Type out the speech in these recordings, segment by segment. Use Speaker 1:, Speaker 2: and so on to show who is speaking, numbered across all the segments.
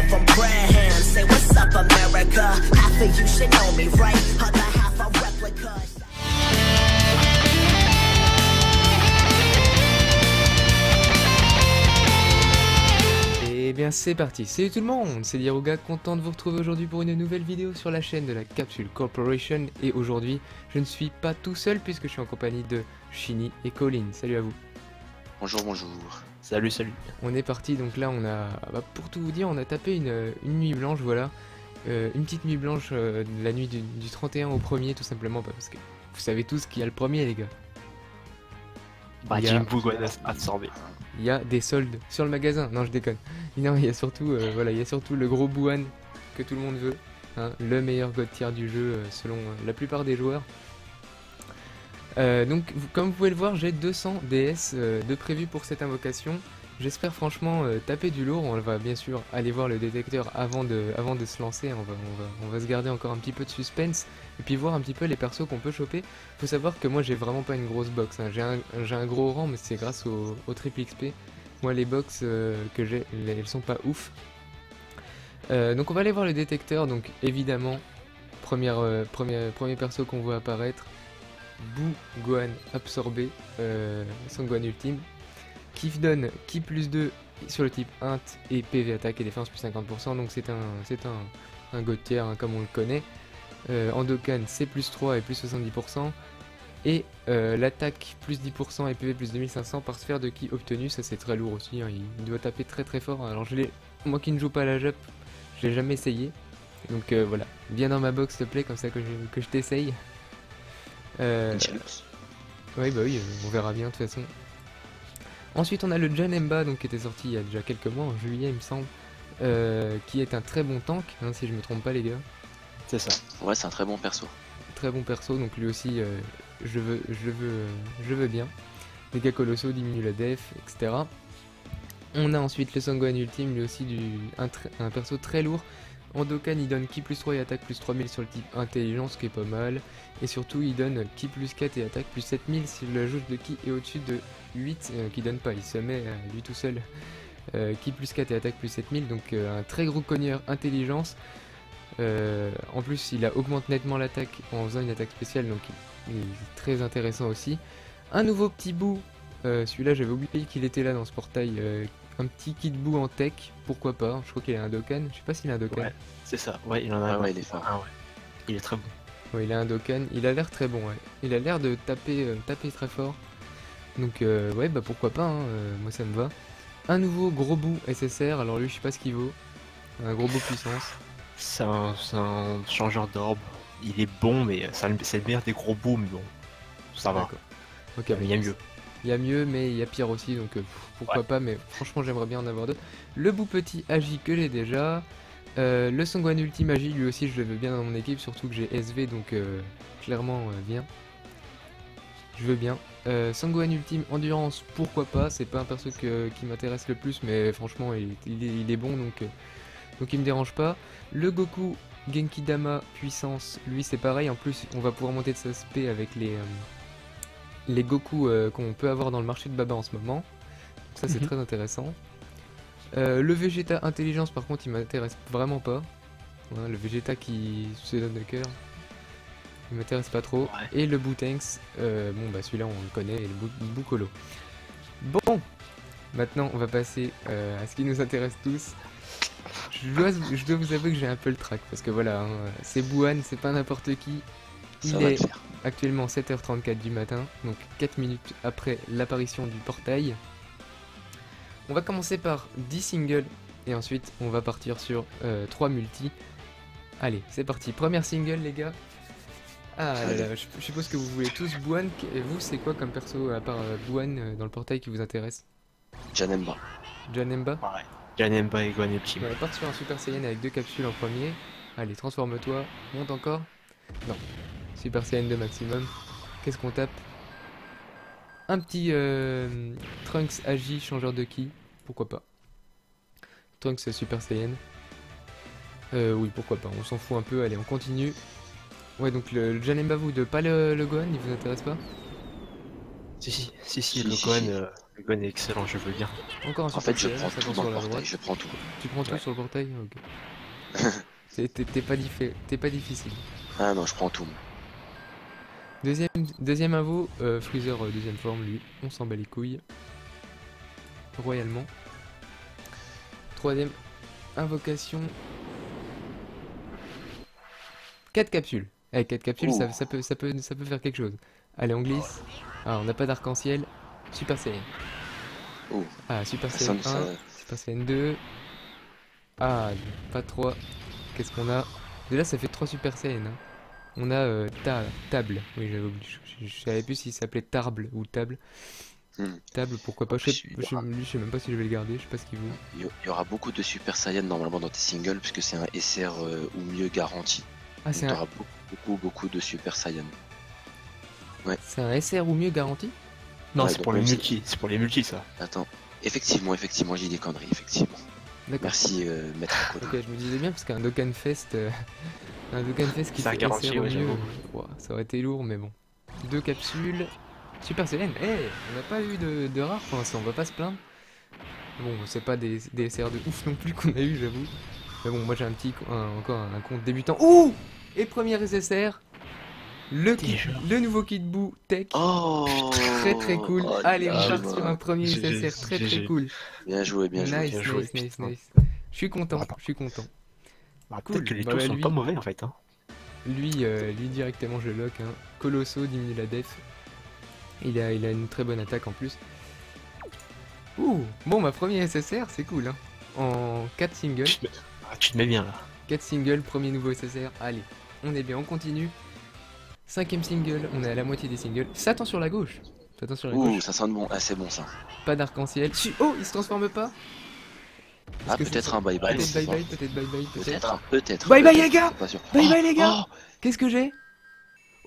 Speaker 1: give them prayer hands. Say what's up, America? Half of you should know me, right? Other half a replica.
Speaker 2: Et bien c'est parti, salut tout le monde, c'est Diaruga, content de vous retrouver aujourd'hui pour une nouvelle vidéo sur la chaîne de la Capsule Corporation et aujourd'hui je ne suis pas tout seul puisque je suis en compagnie de Shini et Colin, salut à vous.
Speaker 3: Bonjour, bonjour.
Speaker 4: Salut, salut.
Speaker 2: On est parti, donc là on a, bah, pour tout vous dire, on a tapé une, une nuit blanche, voilà, Euh, une petite nuit blanche, euh, la nuit du, du 31 au premier tout simplement, parce que vous savez tous qu'il y a le premier les gars.
Speaker 4: Bah,
Speaker 2: Il y a- il y a des soldes sur le magasin. Non, je déconne. Non, il y a surtout, euh, voilà, il y a surtout le gros Bouhan que tout le monde veut. hein, le meilleur god tier du jeu selon la plupart des joueurs. Euh, donc, comme vous pouvez le voir, j'ai 200 DS euh, de prévu pour cette invocation. J'espère franchement euh, taper du lourd. On va bien sûr aller voir le détecteur avant de, se lancer. On va, se garder encore un petit peu de suspense et puis voir un petit peu les persos qu'on peut choper. Faut savoir que moi j'ai vraiment pas une grosse box. hein. J'ai un, un gros rang, mais c'est grâce au, triple XP. Moi les box que j'ai, elles sont pas ouf. Donc on va aller voir le détecteur. Donc évidemment, premier perso qu'on voit apparaître, Bou Gohan absorbé, euh, son ultime, qui donne Ki plus 2 sur le type int et PV attaque et défense plus 50%. Donc c'est un, c'est un, un tier hein, comme on le connaît. Euh, en Dokkan c'est plus 3 et plus 70%. Et euh, l'attaque plus 10% et PV plus 2500 par sphère de ki obtenu, ça c'est très lourd aussi, hein, il doit taper très très fort. Alors je l'ai, moi qui ne joue pas à la JUP, je l'ai jamais essayé. Donc euh, voilà, bien dans ma box s'il te plaît, comme ça que je, que je t'essaye. Euh, oui, bah oui, euh, on verra bien de toute façon. Ensuite, on a le Janemba, donc qui était sorti il y a déjà quelques mois, en juillet, il me semble, euh, qui est un très bon tank, hein, si je me trompe pas, les gars.
Speaker 4: C'est ça.
Speaker 3: Ouais, c'est un très bon perso.
Speaker 2: Très bon perso, donc lui aussi, euh, je veux, je veux, euh, je veux bien. Dégâts colossaux, diminue la def, etc. On a ensuite le Sangwan Ultime, lui aussi du, un perso très lourd. En Dokkan, il donne Ki plus 3 et attaque plus 3000 sur le type intelligence, ce qui est pas mal. Et surtout, il donne Ki plus 4 et attaque plus 7000 si la jauge de Ki est au-dessus de 8, euh, qui donne pas, il se met euh, lui tout seul. Euh, Ki plus 4 et attaque plus 7000, donc un très gros cogneur intelligence. En plus, il augmente nettement l'attaque en faisant une attaque spéciale, donc il est très intéressant aussi. Un nouveau petit bout, euh, celui-là j'avais oublié qu'il était là dans ce portail. euh, un petit kit bout en tech, pourquoi pas. Je crois qu'il a un Dokkan, je sais pas s'il a un Dokkan.
Speaker 4: Ouais. C'est ça. Ouais, il en a
Speaker 3: Ouais,
Speaker 4: un.
Speaker 3: ouais, il est fort.
Speaker 4: Ah ouais. Il est très bon.
Speaker 2: Ouais, il a un Dokkan, il a l'air très bon, ouais. Il a l'air de taper, euh, taper très fort. Donc, euh, ouais, bah pourquoi pas, hein, euh, moi ça me va. Un nouveau gros bout SSR, alors lui je sais pas ce qu'il vaut. Un gros bout puissance.
Speaker 4: C'est un, c'est un changeur d'orbe. Il est bon, mais ça- c'est le meilleur des gros booms, mais bon. Ça va.
Speaker 2: Ok,
Speaker 4: Mais il y a mieux.
Speaker 2: Il y a mieux, mais il y a pire aussi, donc euh, pourquoi
Speaker 4: Ouais.
Speaker 2: pas, mais franchement j'aimerais bien en avoir d'autres. Le bout petit Agi que j'ai déjà. Euh, le Sangwan Ultime Agi, lui aussi je le veux bien dans mon équipe, surtout que j'ai SV, donc euh, clairement bien. Je veux bien. Euh, Sangwan Ultime Endurance, pourquoi pas, c'est pas un perso que- qui m'intéresse le plus, mais franchement il, il est, il est bon, donc, donc il me dérange pas. Le Goku Genki Dama Puissance, lui c'est pareil, en plus on va pouvoir monter de sa SP avec les... les Goku euh, qu'on peut avoir dans le marché de Baba en ce moment. Donc ça c'est
Speaker 4: Mhm.
Speaker 2: très intéressant. Euh, le Vegeta Intelligence par contre il m'intéresse vraiment pas. Hein, le Vegeta qui se donne de cœur. Il m'intéresse pas trop.
Speaker 4: Ouais.
Speaker 2: Et le Bootanks, euh, bon bah celui-là on le connaît, et le Bou- Boukolo. Bon, maintenant on va passer à ce qui nous intéresse tous. Je dois, je dois vous avouer que j'ai un peu le trac parce que voilà, hein, c'est Bouhan, c'est pas n'importe qui.
Speaker 3: Ça
Speaker 2: Il
Speaker 3: va le
Speaker 2: est
Speaker 3: faire.
Speaker 2: Actuellement 7h34 du matin, donc 4 minutes après l'apparition du portail. On va commencer par 10 singles et ensuite on va partir sur 3 multi. Allez, c'est parti. Première single, les gars. Ah là là, je, je suppose que vous voulez tous Bouhan. Et vous, c'est quoi comme perso à part euh, euh, dans le portail qui vous intéresse?
Speaker 3: Janemba.
Speaker 2: Janemba?
Speaker 4: Pareil. Janemba et Ultime.
Speaker 2: On va partir sur un Super Saiyan avec deux capsules en premier. Allez, transforme-toi. Monte encore. Non. Super Saiyan 2 maximum. Qu'est-ce qu'on tape? Un petit euh, Trunks Agi, changeur de ki. Pourquoi pas? Trunks Super Saiyan. Euh, oui, pourquoi pas. On s'en fout un peu. Allez, on continue. Ouais, donc le, le Janemba vous de pas le, le Gohan, il vous intéresse pas?
Speaker 4: Si, si, si, si,
Speaker 3: Si,
Speaker 4: le
Speaker 3: si,
Speaker 4: Gohan,
Speaker 3: si.
Speaker 4: euh, Gun est excellent, je veux bien.
Speaker 2: Encore un
Speaker 3: En
Speaker 2: Super
Speaker 3: fait, je
Speaker 2: Saiyan,
Speaker 3: prends tout dans le portail, je prends tout.
Speaker 2: Tu prends tout sur le portail Ok. T'es pas, pas difficile.
Speaker 3: Ah non, je prends tout. moi.
Speaker 2: Deuxième, deuxième invo, euh, Freezer euh, deuxième forme, lui, on s'en bat les couilles. Royalement. Troisième, invocation. 4 capsules. Eh, 4 capsules, ça, peut, ça, peut, ça peut faire quelque chose. Allez, on glisse. Ah, on n'a pas d'arc-en-ciel. Super Saiyan.
Speaker 3: Ouh.
Speaker 2: Ah, Super Saiyan
Speaker 3: sonne,
Speaker 2: 1,
Speaker 3: ça...
Speaker 2: Super Saiyan 2. Ah, pas 3. Qu'est-ce qu'on a? Déjà, ça fait 3 Super Saiyan. hein. On a euh, ta table. Oui, j'avais oublié. Je, je- je savais plus s'il s'appelait table ou table.
Speaker 3: Hmm.
Speaker 2: Table, pourquoi pas? Je sais,
Speaker 3: y
Speaker 2: je,
Speaker 3: aura-
Speaker 2: je sais même pas si je vais le garder. Je sais pas ce qu'il vaut.
Speaker 3: Il y aura beaucoup de Super Saiyan normalement dans tes singles, puisque c'est un SR euh, ou mieux garanti.
Speaker 2: Ah, c'est un,
Speaker 3: t'auras beaucoup, beaucoup, beaucoup de Super Saiyan.
Speaker 2: c'est un SR ou mieux garanti?
Speaker 4: Non,
Speaker 3: Ouais,
Speaker 4: c'est pour les multi, c'est pour les multi ça.
Speaker 3: Attends. Effectivement, effectivement, j'ai des conneries, effectivement.
Speaker 2: D'accord.
Speaker 3: Merci, euh, maître.
Speaker 2: Ok, je me disais bien parce qu'un Dokkan Fest, euh, un Dokkan Fest qui fait
Speaker 4: garanti, ouais,
Speaker 2: ouah, ça aurait été lourd, mais bon. Deux capsules. Super Saiyan. Eh, on n'a pas eu de, de rare pour l'instant, on va pas se plaindre. Bon, c'est pas des, des SR de ouf non plus qu'on a eu, j'avoue. Mais bon, moi j'ai un petit, un- encore un compte débutant. Ouh Et premier SSR. Le, kit, le nouveau kit Boo Tech.
Speaker 3: Oh
Speaker 2: Très très cool.
Speaker 3: Oh,
Speaker 2: Allez, on part sur un premier SSR très très cool.
Speaker 3: Bien joué, bien joué.
Speaker 2: nice,
Speaker 4: bien joué,
Speaker 2: nice, nice, nice. Je suis content, je suis content.
Speaker 4: Bah,
Speaker 2: Cool.
Speaker 4: Peut-être que les
Speaker 2: Bah,
Speaker 4: taux
Speaker 2: bah,
Speaker 4: sont
Speaker 2: lui-
Speaker 4: pas mauvais en fait. Hein.
Speaker 2: Lui, euh, lui directement je lock. Hein. Colosso diminue la def. Il a, il a une très bonne attaque en plus. Ouh, bon ma premier SSR c'est cool hein. En 4 singles,
Speaker 4: Tu, te mets... ah, tu te mets bien là.
Speaker 2: 4 singles, premier nouveau SSR, allez, on est bien, on continue. Cinquième single, on est à la moitié des singles. Satan sur la gauche. Satan sur la
Speaker 3: Ouh,
Speaker 2: gauche.
Speaker 3: ça sonne bon. Ah, c'est bon ça.
Speaker 2: Pas d'arc-en-ciel. Oh, il se transforme pas
Speaker 3: Ah, peut-être
Speaker 2: ça
Speaker 3: un bye bye.
Speaker 2: Peut-être
Speaker 3: c'est
Speaker 2: bye
Speaker 3: pas-
Speaker 2: bye, peut-être bye bye, peut-être.
Speaker 3: Peut-être, un- peut-être.
Speaker 2: Bye bye,
Speaker 3: peut-être,
Speaker 2: les gars
Speaker 3: c'est Pas sûr.
Speaker 2: Bye
Speaker 3: Oh,
Speaker 2: bye les gars
Speaker 3: oh,
Speaker 2: Qu'est-ce que j'ai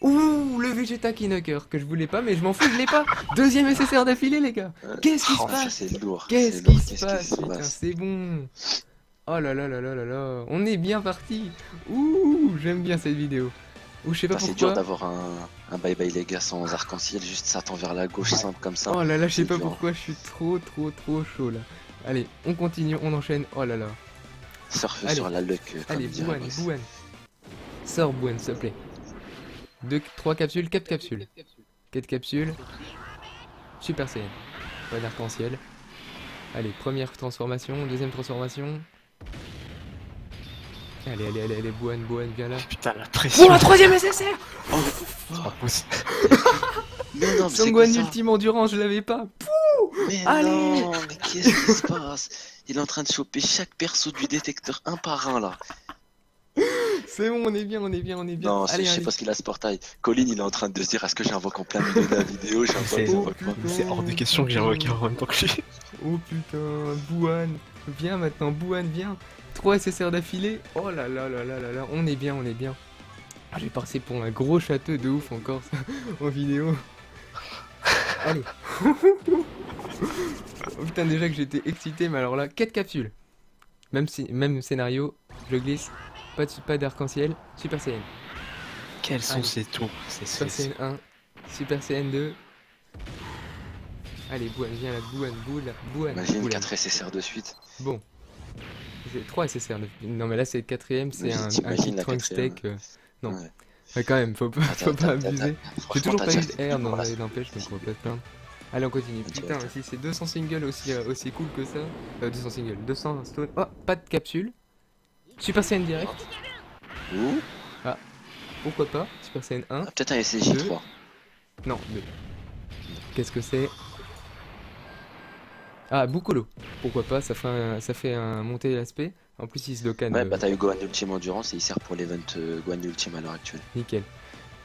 Speaker 2: Ouh, le Vegeta Knocker que je voulais pas, mais je m'en fous, je l'ai pas. Deuxième SSR d'affilée, les gars. Qu'est-ce qui
Speaker 3: oh,
Speaker 2: se
Speaker 3: ça,
Speaker 2: passe
Speaker 3: c'est lourd.
Speaker 2: Qu'est-ce qui se passe
Speaker 3: se
Speaker 2: Putain, c'est bon. Oh là là là là là là, on est bien parti. Ouh, j'aime bien cette vidéo. Ouh, je sais pas
Speaker 3: Putain, C'est dur
Speaker 2: pourquoi.
Speaker 3: d'avoir un, un bye bye les gars sans arc-en-ciel, juste Satan vers la gauche simple comme ça.
Speaker 2: Oh là là, je sais pas pourquoi, je suis trop trop trop chaud là. Allez, on continue, on enchaîne. Oh là là.
Speaker 3: Surfe
Speaker 2: Allez.
Speaker 3: sur la luck.
Speaker 2: Allez, Bouane. Bouane. Sors Bouane, s'il te plaît. Deux, trois capsules, quatre capsules. Quatre capsules. Super Saiyan. Pas d'arc-en-ciel. Allez, première transformation, deuxième transformation. Allez, allez, allez, allez, Bouane, Bouane, viens là.
Speaker 4: Putain, la pression.
Speaker 2: Oh, la troisième SSR
Speaker 4: C'est pas possible.
Speaker 3: Mais non, mais c'est ça
Speaker 2: Ultime Endurance, je l'avais pas.
Speaker 3: Mais
Speaker 2: Allez.
Speaker 3: non, mais qu'est-ce qui se passe? Il est en train de choper chaque perso du détecteur un par un là.
Speaker 2: C'est bon, on est bien, on est bien, on est bien.
Speaker 3: Non, c'est-
Speaker 2: allez,
Speaker 3: je sais pas ce qu'il a ce portail. Colin, il est en train de se dire est-ce que j'invoque en plein milieu de la vidéo J'invoque,
Speaker 4: C'est-
Speaker 3: j'invoque
Speaker 2: Oh,
Speaker 4: hors de question que j'ai invoqué en même temps que lui.
Speaker 2: Oh putain, Bouane. Viens maintenant, Bouane, viens. 3 SSR d'affilée. Oh là là là là là là, on est bien, on est bien. Ah, je vais passer pour un gros château de ouf encore ça, en vidéo. Allez. oh putain, déjà que j'étais excité, mais alors là, 4 capsules. Même, si, même scénario, je glisse. Pas, de- pas d'arc-en-ciel. Super Saiyan.
Speaker 4: Quels sont
Speaker 2: Allez.
Speaker 4: ces tours C'est
Speaker 2: Super
Speaker 4: c'est-
Speaker 2: Saiyan 1. Super Saiyan 2. Allez, Bouane, viens là, Bouane, Bouane, Bouane.
Speaker 3: Imagine
Speaker 2: Bouane.
Speaker 3: 4 SSR de suite.
Speaker 2: Bon. J'ai 3 SSR. de- Non, mais là, c'est le quatrième, c'est un, un kit
Speaker 3: quatrième.
Speaker 2: Tech. euh, non.
Speaker 3: Ouais.
Speaker 2: Mais quand même, faut pas, faut pas abuser. J'ai toujours pas eu de R, mais n'empêche, donc on va pas se plaindre. Allez, on continue. Putain, si c'est 200 singles aussi, euh, aussi cool que ça. Euh, 200 singles, 200 stone. Oh, pas de capsule. Super Saiyan direct.
Speaker 3: Ouh,
Speaker 2: Pourquoi pas Super Saiyan 1.
Speaker 3: ah, peut-être un SSJ3.
Speaker 2: Non, 2. Qu'est-ce que c'est? Ah, Bukolo. Pourquoi pas Ça fait un, ça fait un monter l'aspect. En plus, il se locane.
Speaker 3: Ouais,
Speaker 2: euh,
Speaker 3: bah t'as eu Gohan Ultime Endurance et il sert pour l'event euh, Gohan Ultime à l'heure actuelle.
Speaker 2: Nickel.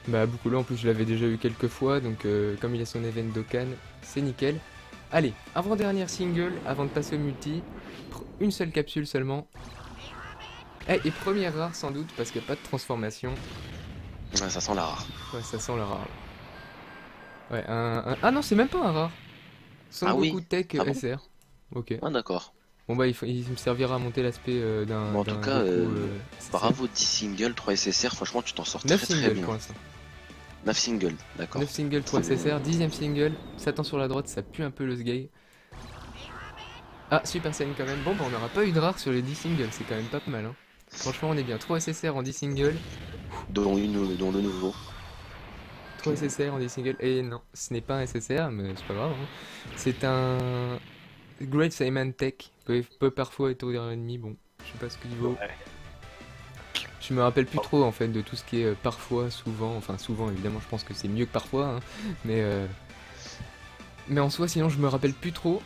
Speaker 2: Bah Bukolo en plus je l'avais déjà eu quelques fois donc euh, comme il a son event Dokkan, c'est nickel. Allez, avant-dernière single, avant de passer au multi, une seule capsule seulement. Eh, et première rare sans doute parce qu'il n'y a pas de transformation.
Speaker 3: Ouais, ça sent la rare.
Speaker 2: Ouais, ça sent la rare. Ouais, un, un- Ah non, c'est même pas un rare. Son
Speaker 3: Ah oui.
Speaker 2: Goku Tech
Speaker 3: Ah bon
Speaker 2: SR. Ok.
Speaker 3: Ah d'accord.
Speaker 2: Bon bah il, faut- il me servira à monter l'aspect euh, d'un.
Speaker 3: Bon, en tout cas,
Speaker 2: Goku,
Speaker 3: euh. Bravo 10 singles, 3 SSR, franchement tu t'en sors
Speaker 2: 9
Speaker 3: très très bien.
Speaker 2: pour l'instant.
Speaker 3: 9 singles, d'accord.
Speaker 2: 9 singles, 3 SSR, 10ème single, Satan sur la droite, ça pue un peu le sgay. Ah, Super Saiyan quand même. Bon, bah on n'aura pas eu de rare sur les 10 singles, c'est quand même pas mal. Hein. Franchement, on est bien. 3 SSR en 10 singles,
Speaker 3: Dont, une, dont le nouveau.
Speaker 2: 3 SSR en 10 singles. Et non, ce n'est pas un SSR, mais c'est pas grave. hein. C'est un Great Saiyan Tech. Peut, peut parfois être au ennemi. Bon, je sais pas ce qu'il vaut.
Speaker 4: Ouais.
Speaker 2: Je me rappelle plus trop en fait de tout ce qui est euh, parfois, souvent, enfin souvent évidemment je pense que c'est mieux que parfois, hein, mais euh, mais en soi sinon je me rappelle plus trop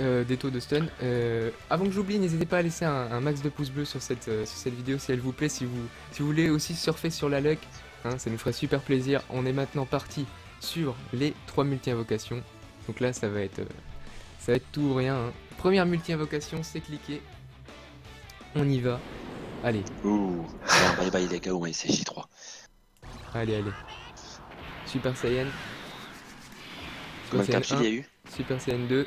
Speaker 2: euh, des taux de stun. Euh, avant que j'oublie, n'hésitez pas à laisser un, max de pouces bleus sur cette, sur cette vidéo si elle vous plaît, si vous, si vous voulez aussi surfer sur la luck, hein, ça nous ferait super plaisir. On est maintenant parti sur les 3 multi-invocations, donc là ça va être, ça va être tout ou rien. hein. Première multi-invocation, c'est cliqué, on y va. Allez,
Speaker 3: Ouh, alors, bye bye les gars, ouais, c'est J3.
Speaker 2: Allez, allez. Super Saiyan.
Speaker 3: De
Speaker 2: Saiyan
Speaker 3: capsules il y a eu
Speaker 2: Super Saiyan 2.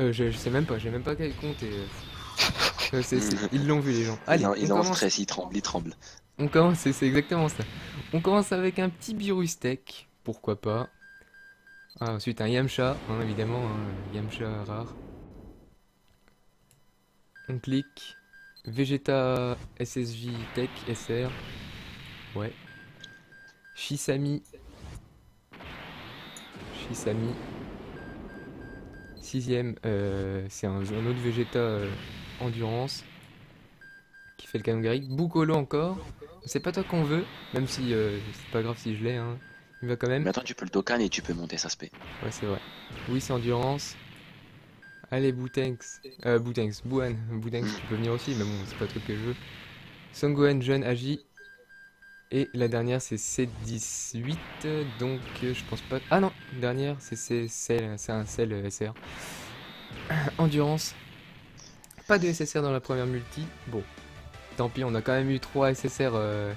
Speaker 2: Euh, je, je sais même pas, j'ai même pas quel compte et. euh, euh, ils l'ont vu les gens. Allez,
Speaker 3: il, est en-
Speaker 2: on
Speaker 3: il est en
Speaker 2: commence,
Speaker 3: stress, il tremble, il tremble.
Speaker 2: on commence, c'est exactement ça. On commence avec un petit Birustech, pourquoi pas. Ah, ensuite un Yamcha, hein, évidemment, hein, Yamcha rare. On clique. Vegeta SSV Tech SR. Ouais. Shisami. Shisami. Sixième, euh, c'est un, un autre Vegeta euh, Endurance. Qui fait le Kanogari. Bukolo encore. C'est pas toi qu'on veut, même si euh, c'est pas grave si je l'ai, hein. Il va quand même.
Speaker 3: Mais attends, tu peux le token et tu peux monter sa spé.
Speaker 2: Ouais, c'est vrai. Oui, c'est endurance. Allez, Boutenks. Euh, Boutenks. Bouan. Boutenks, tu peux venir aussi, mais bon, c'est pas le truc que je veux. Songoen, jeune, agi. Et la dernière, c'est C18. Donc, euh, je pense pas. Ah non, dernière, c'est c'est c'est un euh, SR. Endurance. Pas de SSR dans la première multi. Bon, tant pis, on a quand même eu 3 SSR. euh,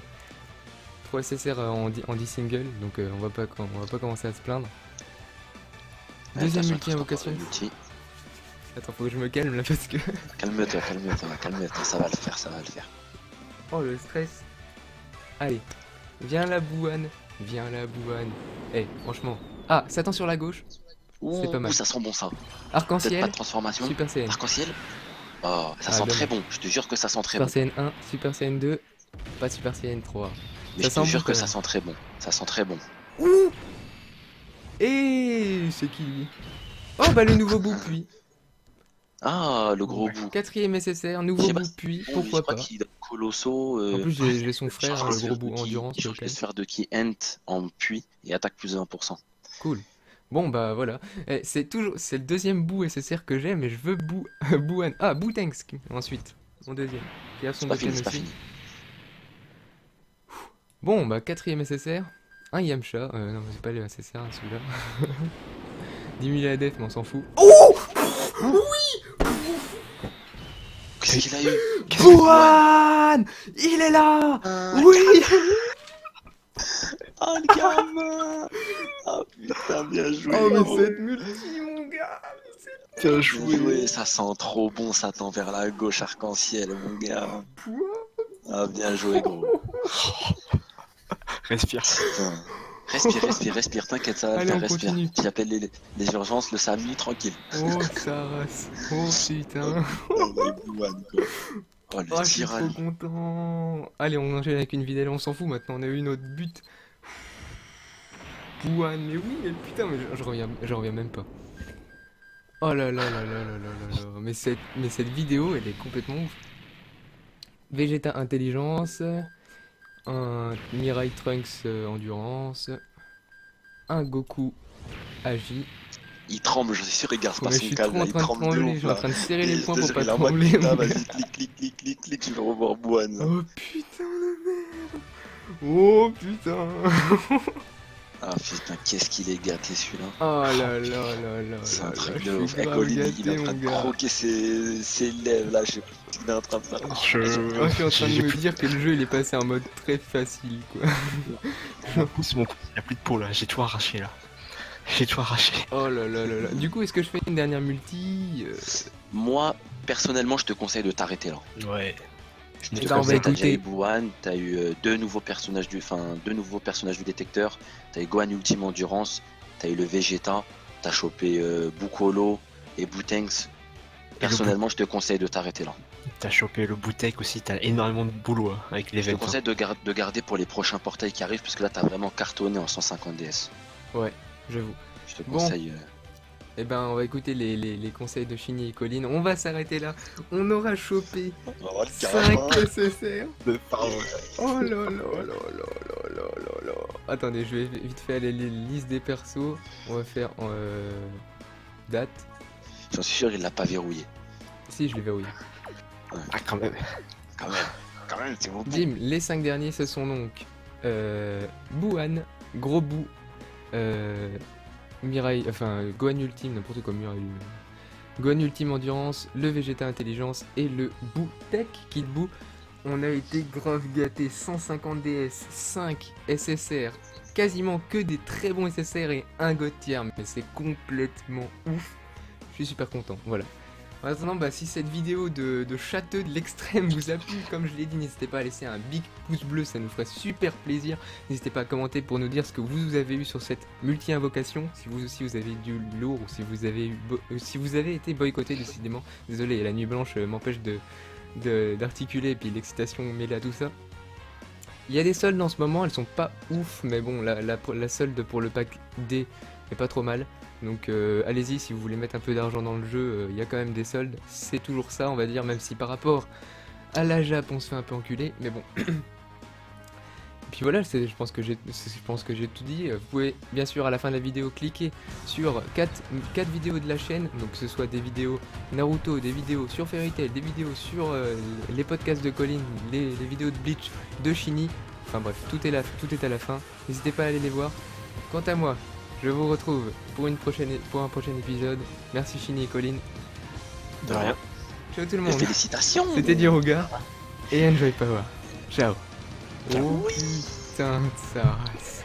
Speaker 2: 3 SSR en 10, en 10 singles, donc euh, on, va pas, on va pas commencer à se plaindre. Deuxième
Speaker 3: attention,
Speaker 2: multi-invocation.
Speaker 3: multi.
Speaker 2: Attends, faut que je me calme là parce que.
Speaker 3: Calme-toi, calme-toi, calme-toi, ça va le faire, ça va le faire.
Speaker 2: Oh le stress. Allez, viens la bouane. Viens la bouane. Eh, franchement. Ah, Satan sur la gauche.
Speaker 3: Ouh,
Speaker 2: pas mal.
Speaker 3: ouh, ça sent bon ça.
Speaker 2: Arc-en-ciel.
Speaker 3: pas de transformation.
Speaker 2: Super Saiyan.
Speaker 3: Arc-en-ciel Oh, ça
Speaker 2: Ah,
Speaker 3: sent très bon, je te jure que ça sent très
Speaker 2: Super
Speaker 3: bon.
Speaker 2: Saiyan 1, Super Saiyan 2. Pas Super Saiyan 3.
Speaker 3: Mais
Speaker 2: ça
Speaker 3: je
Speaker 2: sent
Speaker 3: te jure que ça sent très bon. Ça sent très bon.
Speaker 2: Ouh Et c'est qui? Lui Oh bah le nouveau bout puis.
Speaker 3: Ah, le gros bout.
Speaker 2: Quatrième SSR, nouveau bout
Speaker 3: je
Speaker 2: Pourquoi pas
Speaker 3: colosso. euh,
Speaker 2: En plus j'ai son frère, le gros bout endurance.
Speaker 3: Je se faire de qui Ent en puits et attaque plus de 1%.
Speaker 2: Cool. Bon bah voilà, Eh, c'est toujours c'est le deuxième bout SSR que j'ai, mais je veux bout Bouan. Ah Boutenks ensuite, mon deuxième. Qui a son
Speaker 3: pas
Speaker 2: aussi. Bon bah quatrième SSR, un Yamcha. Euh, non c'est pas le SSR celui-là. 10 000 ADF mais on s'en fout.
Speaker 3: Qu'est-ce qu'il a eu?
Speaker 2: Il est là!
Speaker 3: Ah,
Speaker 2: Oui!
Speaker 3: Oh le gamin! Oh putain, bien joué
Speaker 2: Oh mais cette multi mon gars
Speaker 4: Bien
Speaker 3: joué, ça sent trop bon, ça tend vers la gauche arc-en-ciel, mon gars. Ah, bien joué, gros.
Speaker 4: Respire.
Speaker 3: Putain. Respire, respire, respire, t'inquiète, ça va le
Speaker 2: Allez, on
Speaker 3: respire.
Speaker 2: continue.
Speaker 3: J'appelle les, les urgences, le SAMU, tranquille.
Speaker 2: Oh sa race Oh putain
Speaker 3: Oh, les Bouan, quoi. Oh, le
Speaker 2: Oh je suis trop
Speaker 3: tyran.
Speaker 2: content Allez on enchaîne avec une vidéo, on s'en fout maintenant, on a eu notre but. Bouan, mais oui, mais putain, mais je, je reviens, je reviens même pas. Oh là là là là là là là là, mais cette, mais cette vidéo, elle est complètement ouf. Vegeta Intelligence, un Mirai Trunks euh, Endurance, un Goku Agi.
Speaker 3: Il tremble, je suis sûr, regarde pas son
Speaker 2: en
Speaker 3: il tremble de
Speaker 2: trembler, je
Speaker 3: ouf,
Speaker 2: suis en train de serrer les poings pour pas trembler.
Speaker 3: putain, vas-y, clic, clic, clic, clic, clic, je vais revoir Bouan.
Speaker 2: Oh putain de merde Oh putain
Speaker 3: Ah putain, qu'est-ce qu'il est gâté celui-là.
Speaker 2: Oh là là là là
Speaker 3: C'est un truc de ouf. Colin, il est en train de croquer ses, ses lèvres là, je sais pas
Speaker 4: Je...
Speaker 2: Je suis en train de me
Speaker 4: plus-
Speaker 2: dire que le jeu il est passé en mode très facile quoi.
Speaker 4: Mon pouce, mon pouce, il n'y a plus de peau là, j'ai tout arraché là. J'ai tout arraché.
Speaker 2: Oh là là là là. Du coup, est-ce que je fais une dernière multi Euh,
Speaker 3: Moi, personnellement, je te conseille de t'arrêter là.
Speaker 4: Ouais.
Speaker 3: Je te
Speaker 2: va
Speaker 3: conseille, t'as déjà eu Buan, t'as eu euh, deux nouveaux personnages du, enfin deux nouveaux personnages du détecteur. T'as eu Gohan Ultime Endurance, t'as eu le Vegeta, t'as chopé euh, Bukolo et Butenks. Personnellement, je te conseille de t'arrêter là.
Speaker 4: T'as chopé le Boutec aussi, t'as énormément de boulot hein, avec les
Speaker 3: Je te conseille de, de, garder pour les prochains portails qui arrivent, parce que là t'as vraiment cartonné en 150 DS.
Speaker 2: Ouais, j'avoue.
Speaker 3: Je te conseille. Euh,
Speaker 2: eh ben, on va écouter les, les, les conseils de Chini et Colline. On va s'arrêter là. On aura chopé 5 SSR. De oh là là là là là là là Attendez, je vais vite faire les, les listes des persos. On va faire en euh, date.
Speaker 3: J'en suis sûr, il l'a pas verrouillé.
Speaker 2: Si, je l'ai verrouillé.
Speaker 4: Ah, quand même.
Speaker 3: Quand même, quand même, c'est bon.
Speaker 2: Dim, les 5 derniers, ce sont donc euh, Buan, Gros Bou, euh, Mirai, enfin Gohan Ultime, n'importe quoi, Mirai. Gohan Ultime Endurance, le Vegeta Intelligence et le Boo Tech Kid Boo. On a été grave gâtés, 150 DS, 5 SSR, quasiment que des très bons SSR et un God tier, mais c'est complètement ouf. Je suis super content, voilà. En bah, si cette vidéo de, de château de l'extrême vous a plu, comme je l'ai dit, n'hésitez pas à laisser un big pouce bleu, ça nous ferait super plaisir. N'hésitez pas à commenter pour nous dire ce que vous avez eu sur cette multi-invocation, si vous aussi vous avez eu du lourd ou si vous avez, eu si vous avez été boycotté décidément. Désolé, la nuit blanche euh, m'empêche de- d'articuler et puis l'excitation mêlée à tout ça. Il y a des soldes en ce moment, elles sont pas ouf, mais bon, la, la, la solde pour le pack D pas trop mal. Donc euh, allez-y si vous voulez mettre un peu d'argent dans le jeu, euh, il y a quand même des soldes. C'est toujours ça, on va dire, même si par rapport à la Jap on se fait un peu enculer, mais bon. Et puis voilà, je pense que j'ai tout dit. Vous pouvez bien sûr à la fin de la vidéo cliquer sur 4, vidéos de la chaîne, donc que ce soit des vidéos Naruto, des vidéos sur Fairy Tail, des vidéos sur euh, les podcasts de Colin, les, vidéos de Bleach, de Shiny. Enfin bref, tout est là, tout est à la fin. N'hésitez pas à aller les voir. Quant à moi, je vous retrouve pour, une prochaine, pour un prochain épisode. Merci Shiny et Colin.
Speaker 4: De rien.
Speaker 2: Ciao tout le monde.
Speaker 3: félicitations
Speaker 2: C'était Diroga et Enjoy Power. Ciao.
Speaker 4: Ciao.
Speaker 2: Oh putain de sa race.